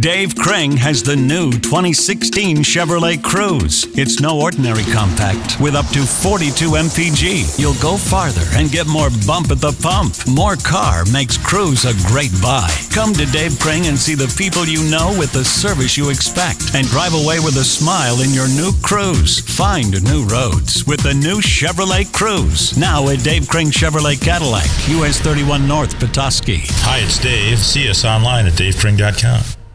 Dave Kring has the new 2016 Chevrolet Cruze. It's no ordinary compact with up to 42 mpg. You'll go farther and get more bump at the pump. More car makes Cruze a great buy. Come to Dave Kring and see the people you know with the service you expect and drive away with a smile in your new Cruze. Find new roads with the new Chevrolet Cruze. Now at Dave Kring Chevrolet Cadillac, US 31 North, Petoskey. Hi, it's Dave. See us online at davekring.com.